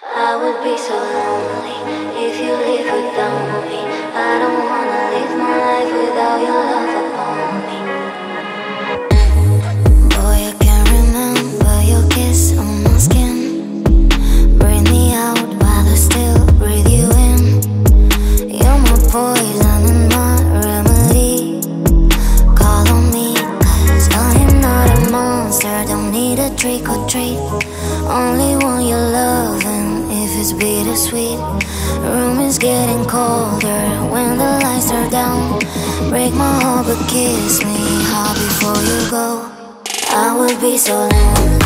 I would be so lonely if you leave without me. I don't wanna live my life without your love upon me. Boy, I can't remember your kiss on my skin. Bring me out while I still breathe you in. You're my poison and my remedy. Call on me, cause I am not a monster. Don't need a trick or treat. Only want your loving it's bittersweet. Room is getting colder when the lights are down. Break my heart, but kiss me hard before you go. I would be so lonely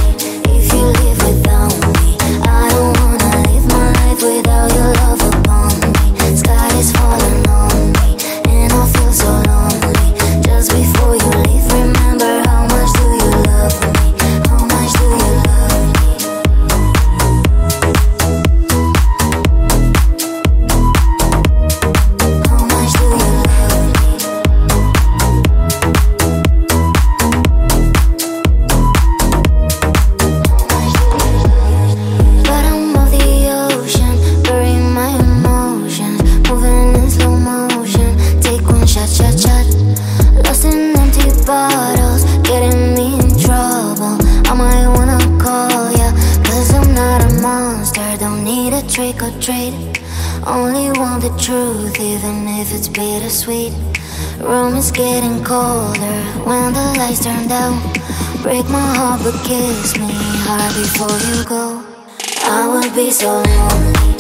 trick or treat. Only want the truth, even if it's bittersweet. Room is getting colder when the lights turn down. Break my heart, but kiss me hard before you go. I would be so lonely